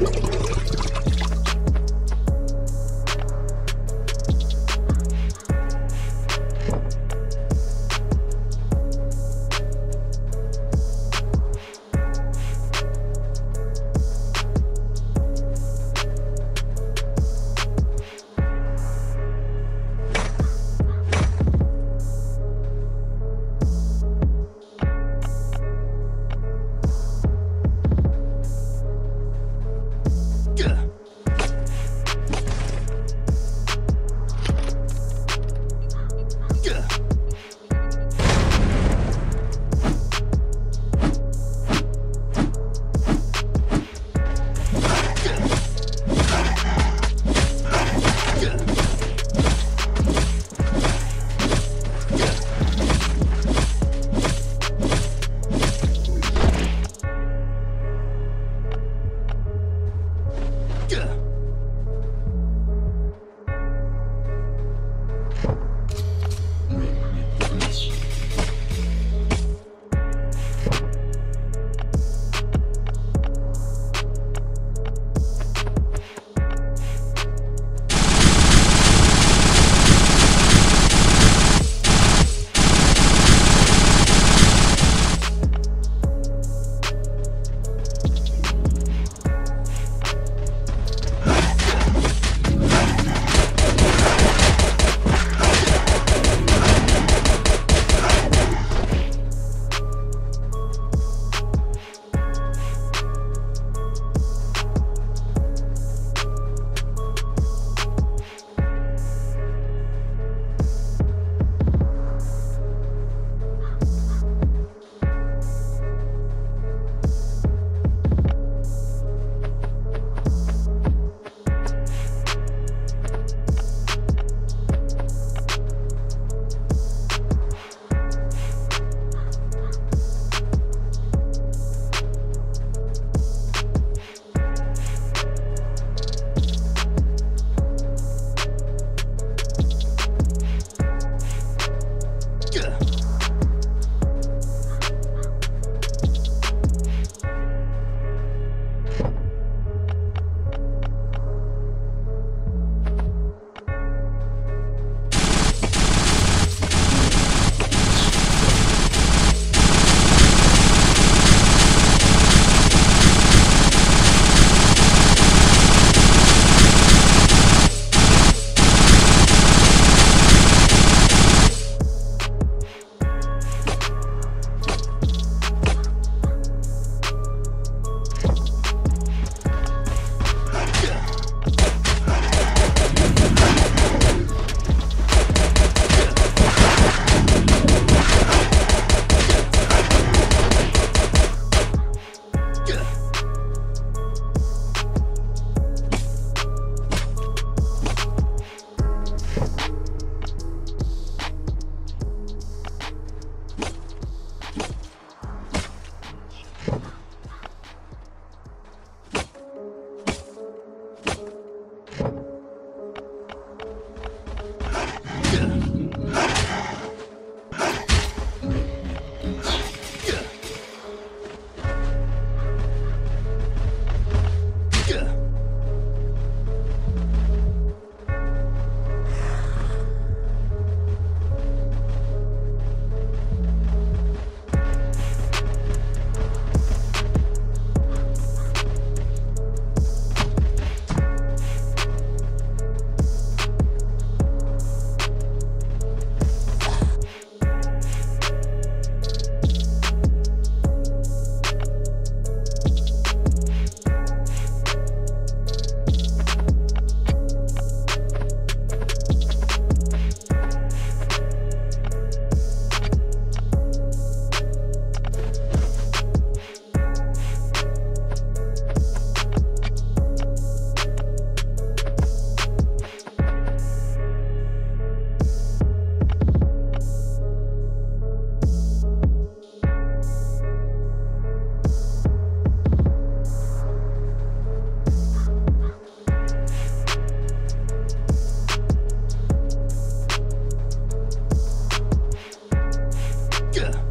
you Yeah.